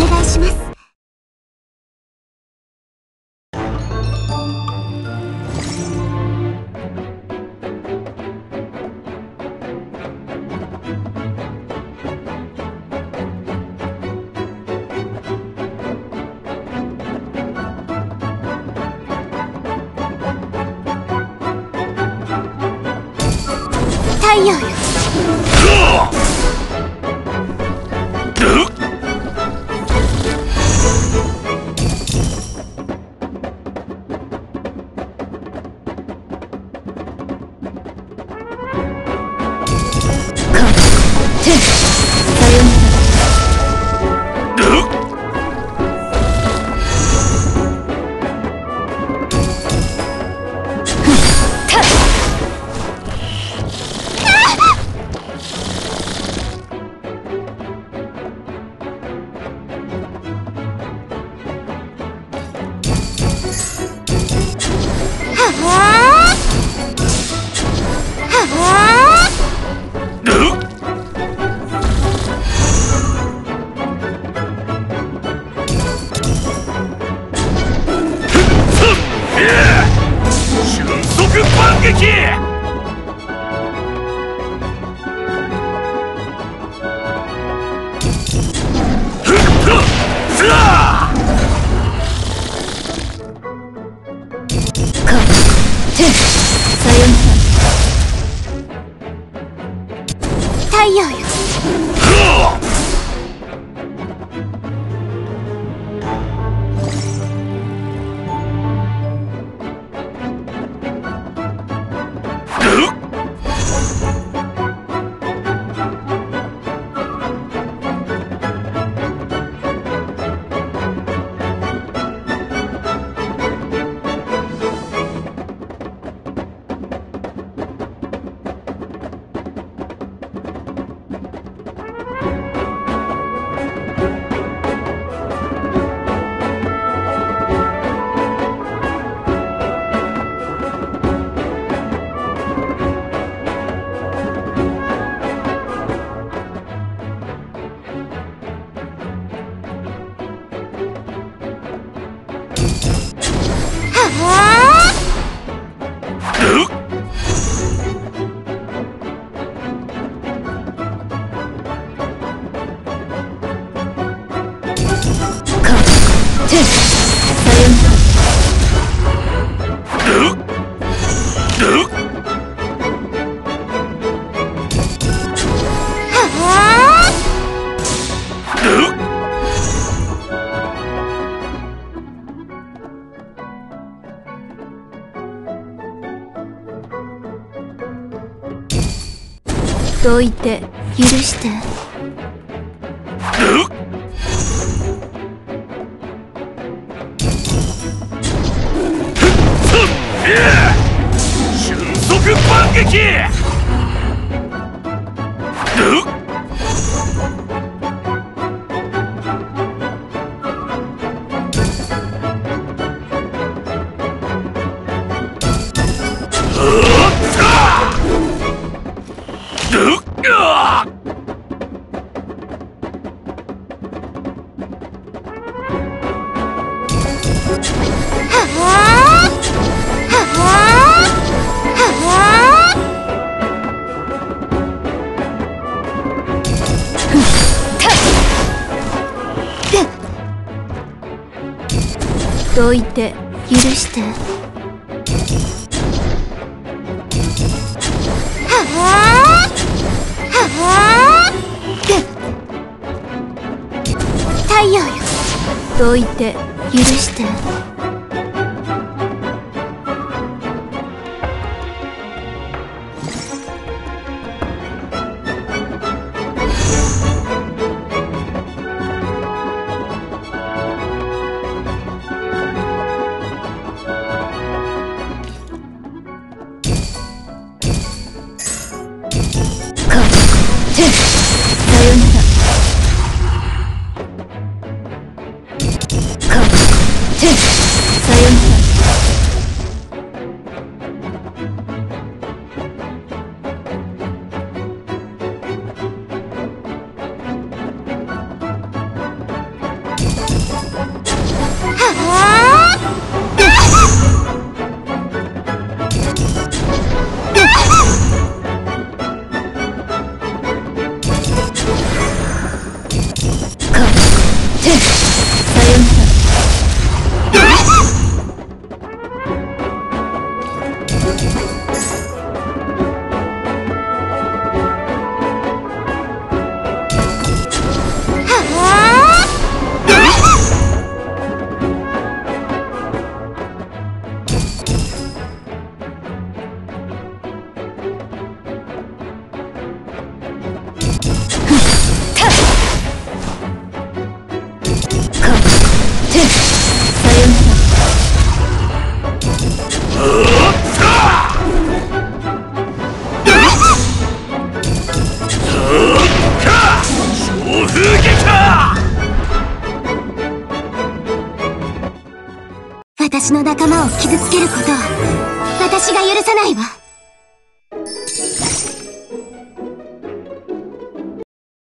願いします。太陽よ。足反撃どいて許して。瞬足反撃どいて許して。はあはあ太陽よ。どいて許して。さて私の仲間を傷つけることは私が許さないわ。